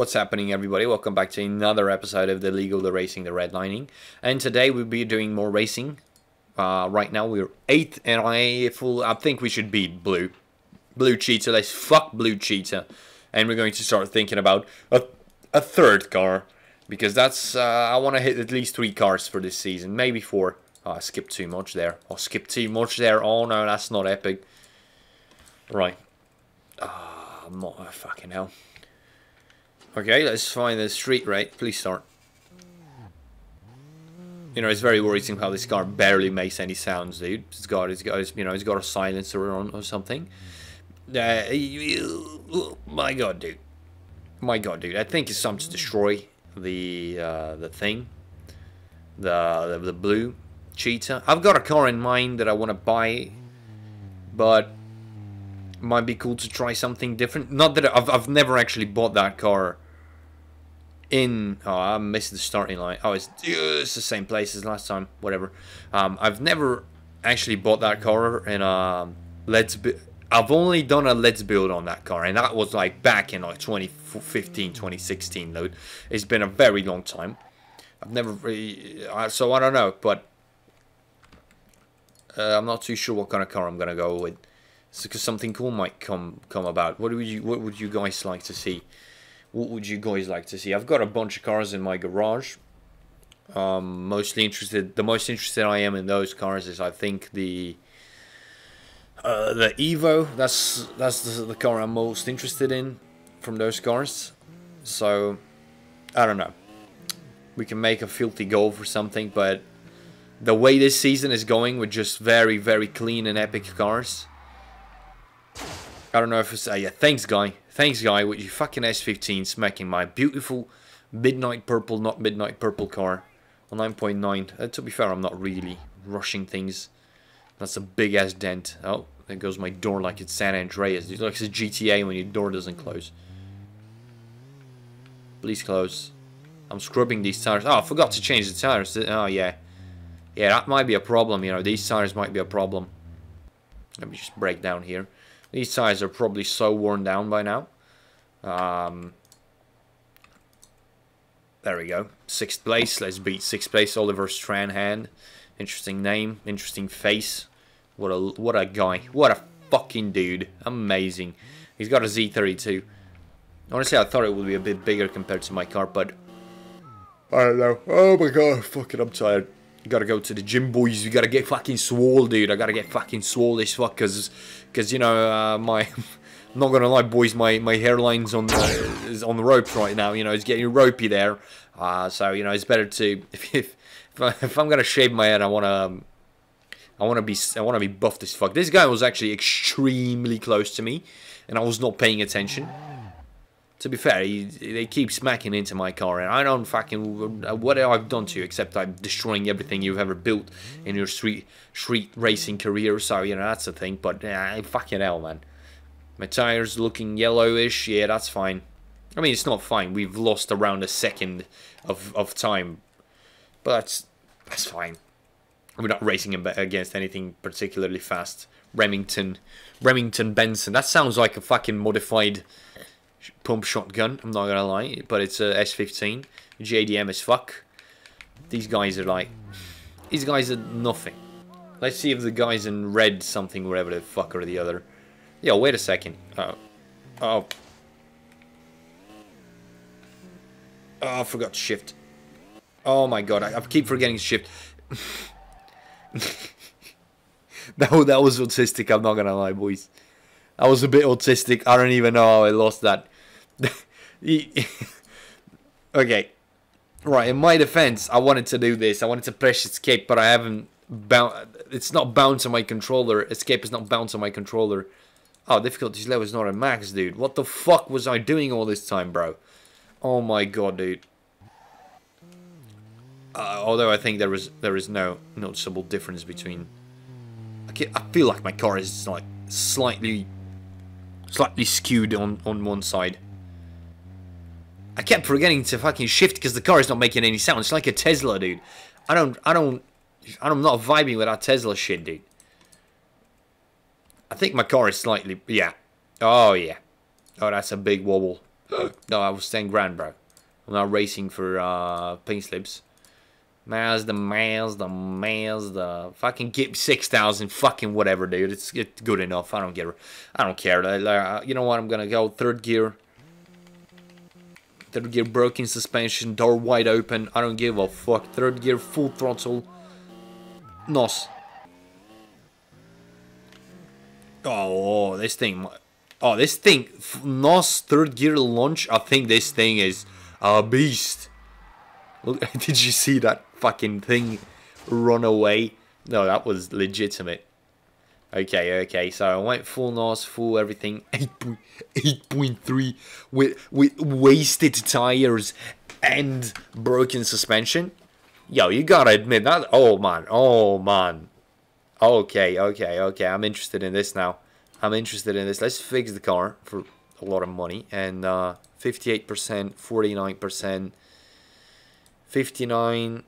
What's happening, everybody? Welcome back to another episode of the Legal the Racing the Redlining. And today we'll be doing more racing. Uh, right now we're eighth, and I full, I think we should beat Blue, Blue Cheetah. Let's fuck Blue Cheetah, and we're going to start thinking about a, a third car because that's uh, I want to hit at least three cars for this season, maybe four. Oh, I skipped too much there. I skipped too much there. Oh no, that's not epic. Right. Ah. Oh, fucking hell. Okay, let's find the street rate. Please start. You know, it's very worrisome how this car barely makes any sounds, dude. It's got, it's got, you know, it's got a silencer on or something. Uh, my god, dude. My god, dude. I think it's something to destroy the uh, the thing. The, the the blue cheetah. I've got a car in mind that I want to buy, but might be cool to try something different. Not that I've, I've never actually bought that car in... Oh, I missed the starting line. Oh, it's, it's the same place as last time. Whatever. Um, I've never actually bought that car in a Let's... Be I've only done a Let's Build on that car. And that was like back in like 2015, 2016 though. It's been a very long time. I've never really... So I don't know. But... Uh, I'm not too sure what kind of car I'm going to go with because something cool might come come about. What would you What would you guys like to see? What would you guys like to see? I've got a bunch of cars in my garage. Um, mostly interested. The most interested I am in those cars is I think the uh, the Evo. That's that's the, the car I'm most interested in from those cars. So I don't know. We can make a filthy goal for something, but the way this season is going with just very very clean and epic cars I don't know if it's... Uh, yeah, thanks, guy. Thanks, guy, with your fucking S15 smacking my beautiful midnight purple, not midnight purple car on 9.9. Uh, to be fair, I'm not really rushing things. That's a big-ass dent. Oh, there goes my door like it's San Andreas. It looks like a GTA when your door doesn't close. Please close. I'm scrubbing these tires. Oh, I forgot to change the tires. Oh, yeah. Yeah, that might be a problem, you know. These tires might be a problem. Let me just break down here. These tires are probably so worn down by now. Um, there we go. Sixth place. Let's beat sixth place. Oliver Stranhan. Interesting name. Interesting face. What a what a guy. What a fucking dude. Amazing. He's got a Z32. Honestly, I thought it would be a bit bigger compared to my car, but I don't know. Oh my god, fucking I'm tired. You gotta go to the gym, boys. You gotta get fucking swole, dude. I gotta get fucking swole as fuck, cause, cause you know, uh, my, I'm not gonna lie, boys. My my hairline's on the is on the ropes right now. You know, it's getting ropey there. Uh, so you know, it's better to if if, if I'm gonna shave my head, I wanna. Um, I want to be I want to be buffed as fuck. This guy was actually extremely close to me, and I was not paying attention to be fair, he, they keep smacking into my car, and I don't fucking what I've done to you except I'm destroying everything you've ever built in your street street racing career. So you know that's the thing. But uh, fucking hell, man, my tires looking yellowish. Yeah, that's fine. I mean, it's not fine. We've lost around a second of of time, but that's that's fine. We're not racing against anything particularly fast. Remington, Remington Benson. That sounds like a fucking modified pump shotgun, I'm not gonna lie, but it's a S15, JDM as fuck. These guys are like, these guys are nothing. Let's see if the guys in red something, whatever the fuck or the other. Yo, wait a second. Oh. Oh. Oh, I forgot shift. Oh my god, I, I keep forgetting shift. that, that was autistic, I'm not gonna lie, boys. I was a bit autistic. I don't even know how I lost that. okay. Right, in my defense, I wanted to do this. I wanted to press escape, but I haven't bound. It's not bound to my controller. Escape is not bound to my controller. Oh, difficulty level is not a max, dude. What the fuck was I doing all this time, bro? Oh my god, dude. Uh, although I think there is there is no noticeable difference between. I, I feel like my car is like slightly slightly skewed on, on one side. I kept forgetting to fucking shift because the car is not making any sound. It's like a Tesla, dude. I don't, I don't, I'm not vibing with that Tesla shit, dude. I think my car is slightly, yeah. Oh, yeah. Oh, that's a big wobble. no, I was 10 grand, bro. I'm not racing for uh, pink slips. Mazda, Mazda, Mazda. Fucking get 6,000, fucking whatever, dude. It's, it's good enough. I don't care. I don't care. Uh, you know what? I'm gonna go third gear. Third gear broken suspension, door wide open. I don't give a fuck. Third gear full throttle. NOS. Oh, this thing. Oh, this thing. NOS third gear launch. I think this thing is a beast. Look, did you see that fucking thing run away? No, that was legitimate. Okay, okay, so I went full NOS, full everything, 8.3 with, with wasted tires and broken suspension. Yo, you gotta admit that, oh man, oh man. Okay, okay, okay, I'm interested in this now. I'm interested in this. Let's fix the car for a lot of money. And uh, 58%, 49%, 59,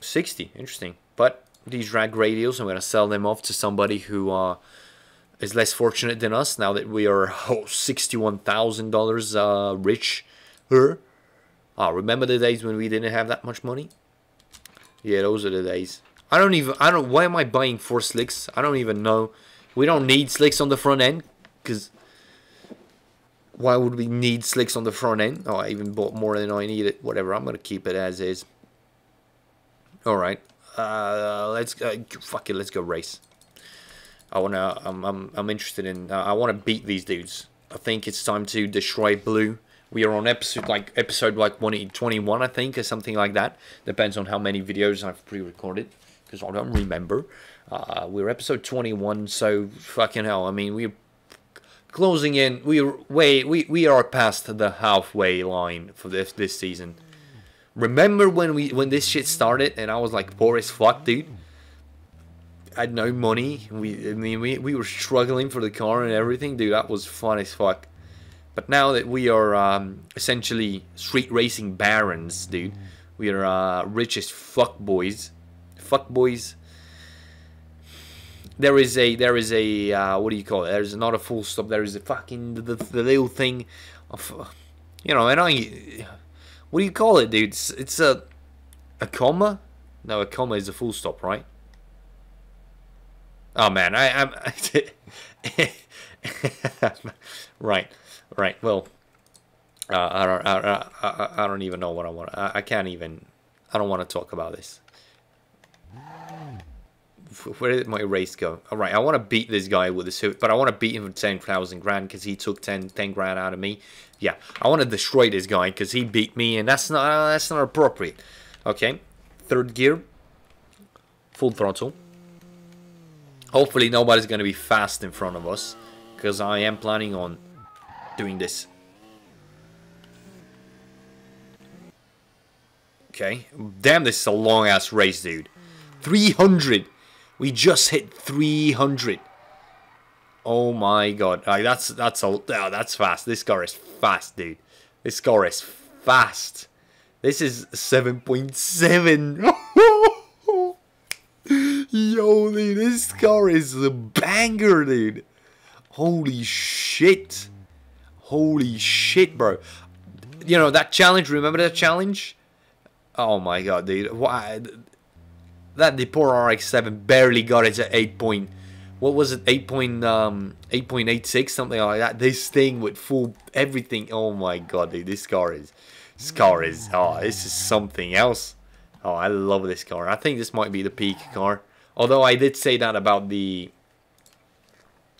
60. Interesting. But these drag radials. I'm going to sell them off to somebody who uh, is less fortunate than us now that we are oh, $61,000 uh, rich. Her. Oh, remember the days when we didn't have that much money? Yeah, those are the days. I don't even, I don't, why am I buying four slicks? I don't even know. We don't need slicks on the front end, because why would we need slicks on the front end? Oh, I even bought more than I needed. Whatever, I'm going to keep it as is. Alright. Uh, let's uh, fuck it. Let's go race. I wanna. I'm. I'm. I'm interested in. Uh, I want to beat these dudes. I think it's time to destroy blue. We are on episode like episode like 21, I think, or something like that. Depends on how many videos I've pre-recorded, because I don't remember. Uh, we're episode 21, so fucking hell. I mean, we're closing in. We're way. We we are past the halfway line for this this season. Remember when we when this shit started and I was like poor as fuck, dude? I had no money. We I mean we, we were struggling for the car and everything, dude. That was fun as fuck. But now that we are um, essentially street racing barons, dude, we are uh, rich as fuck boys. Fuck boys. There is a there is a uh, what do you call it? There's not a full stop. There is a fucking the, the little thing of you know, and I what do you call it, dude? It's, it's a a comma. No, a comma is a full stop, right? Oh man, I, I'm right, right. Well, uh, I don't, I, I, I don't even know what I want. I, I can't even. I don't want to talk about this. Where did my race go? All right, I want to beat this guy with a suit, but I want to beat him for 10,000 grand because he took 10, 10 grand out of me. Yeah, I want to destroy this guy because he beat me, and that's not uh, that's not appropriate. Okay, third gear, full throttle. Hopefully nobody's going to be fast in front of us because I am planning on doing this. Okay, damn this is a long ass race, dude. 300 we just hit 300. Oh my god. Like, that's that's a oh, that's fast. This car is fast, dude. This car is fast. This is 7.7. Yo, dude, this car is a banger, dude. Holy shit. Holy shit, bro. You know, that challenge, remember that challenge? Oh my god, dude. Why? That the poor RX-7 barely got it to 8 point, what was it, 8 point, um, 8.86, something like that. This thing with full everything. Oh my god, dude, this car is, this car is, oh, this is something else. Oh, I love this car. I think this might be the peak car. Although I did say that about the,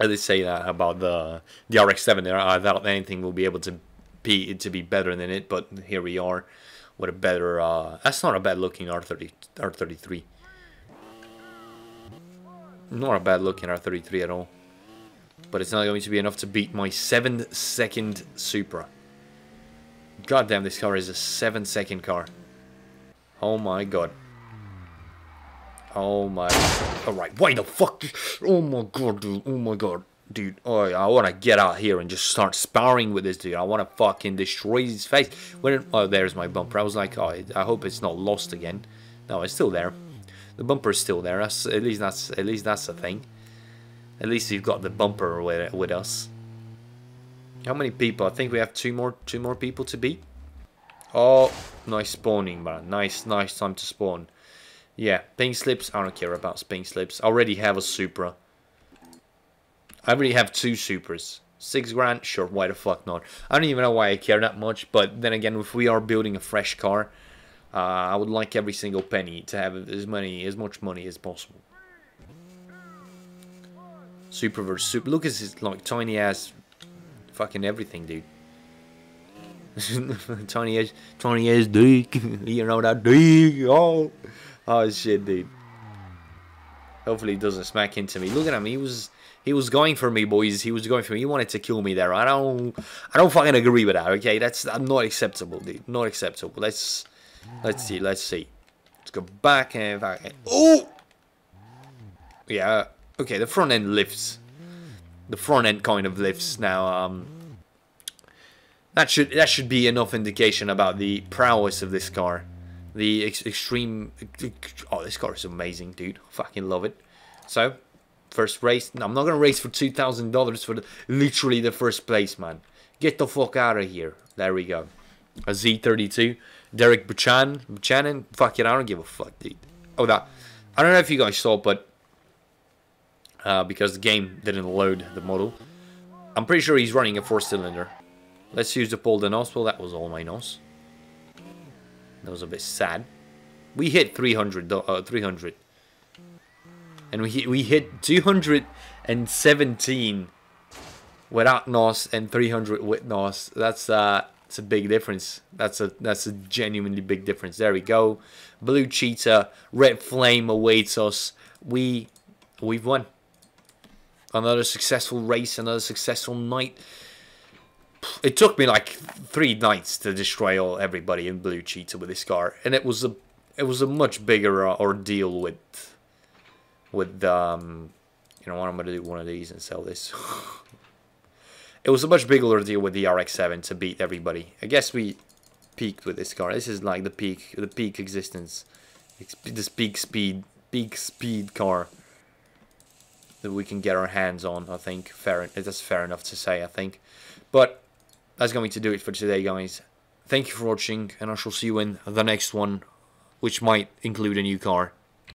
I did say that about the the RX-7 there. I thought anything will be able to be to be better than it, but here we are with a better. Uh, that's not a bad looking R30 R33. Not a bad looking R33 at all. But it's not going to be enough to beat my 7 second Supra. God damn, this car is a 7 second car. Oh my god. Oh my... Alright, why the fuck? Oh my god, dude. Oh my god. Dude, oh, I want to get out here and just start sparring with this dude. I want to fucking destroy his face. When, oh, there's my bumper. I was like, oh, I hope it's not lost again. No, it's still there. The bumper's still there. That's, at least that's at least that's a thing. At least you've got the bumper with with us. How many people? I think we have two more two more people to beat. Oh, nice spawning, man. Nice, nice time to spawn. Yeah, pink slips. I don't care about pink slips. I already have a Supra. I already have two Supras. Six grand? Sure, why the fuck not? I don't even know why I care that much, but then again, if we are building a fresh car, uh, I would like every single penny to have as many, as much money as possible. Supra versus Super. Look at this like tiny ass fucking everything, dude. tiny ass, tiny ass dick. you know that dick. Oh, oh shit, dude. Hopefully, he doesn't smack into me. Look at him. He was, he was going for me, boys. He was going for me. He wanted to kill me there. I don't, I don't fucking agree with that. Okay, that's not acceptable, dude. Not acceptable. Let's, let's see. Let's see. Let's go back and back. Oh, yeah. Okay, the front end lifts. The front end kind of lifts now. Um, that should that should be enough indication about the prowess of this car. The ex extreme. Oh, this car is amazing, dude. Fucking love it. So, first race. I'm not gonna race for two thousand dollars for the, literally the first place, man. Get the fuck out of here. There we go. A Z32. Derek Buchanan. Buchanan. Fuck it. I don't give a fuck, dude. Oh, that. I don't know if you guys saw, but uh, because the game didn't load the model. I'm pretty sure he's running a four-cylinder. Let's use the Paul de Nos. Well, that was all my nos. That was a bit sad. We hit 300, uh, 300. And we hit, we hit 217 without NOS and 300 with NOS. That's uh, that's a big difference. That's a that's a genuinely big difference. There we go. Blue Cheetah, Red Flame awaits us. We we've won another successful race, another successful night. It took me like three nights to destroy all everybody in Blue Cheetah with this car, and it was a it was a much bigger uh, ordeal with with um you know what I'm gonna do one of these and sell this. it was a much bigger ordeal with the RX-7 to beat everybody. I guess we peaked with this car. This is like the peak the peak existence, this peak speed peak speed car that we can get our hands on. I think fair. That's fair enough to say. I think, but that's going to do it for today, guys. Thank you for watching, and I shall see you in the next one, which might include a new car.